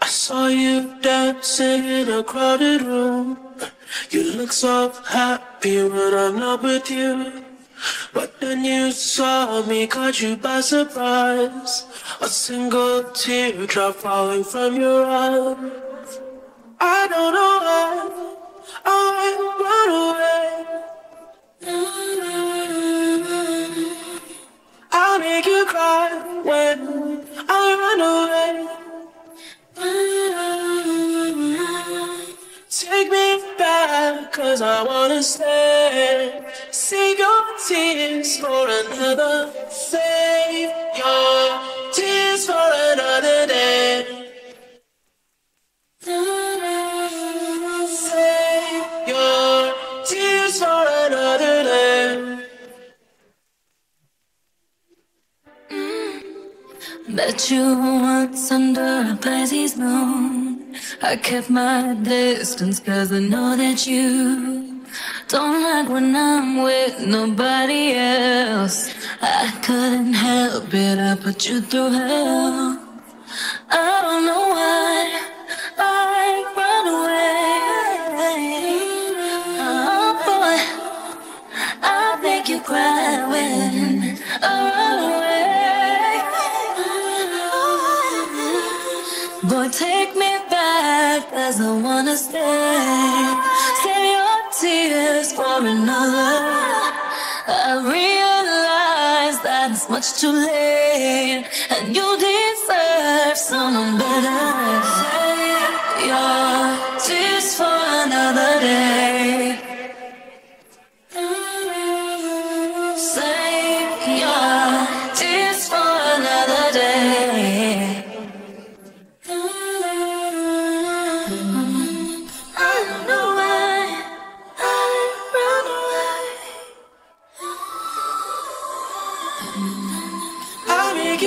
I saw you dancing in a crowded room. You look so happy when I'm not with you. But then you saw me, caught you by surprise. A single teardrop falling from your eyes. I don't know why I run away. Cause I wanna stay. Save your tears for another. Save your tears for another day. Save your tears for another day. Mm. Met you once under a Pisces moon. I kept my distance cause I know that you don't like when I'm with nobody else. I couldn't help it, I put you through hell. I don't know why Boy, take me back, cause I wanna stay. Save your tears for another. I realize that it's much too late, and you deserve someone better. I.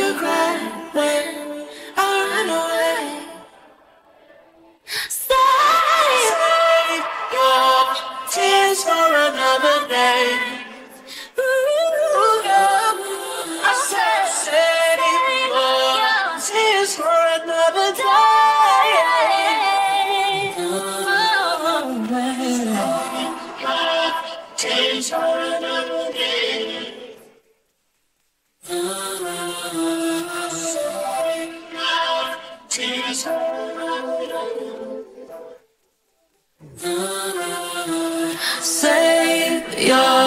Save your tears for another day. I said, save your tears for another day. Tears for another day. Save your